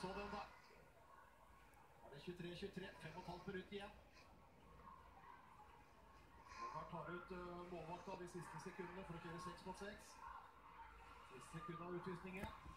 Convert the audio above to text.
så den, da. Er det 23-23? Fem og et halvt minutt igjen. Målvakt tar ut eh, målvakta de siste sekundene for å kjøre 6 mot 6. Siste sekund av utvisningen.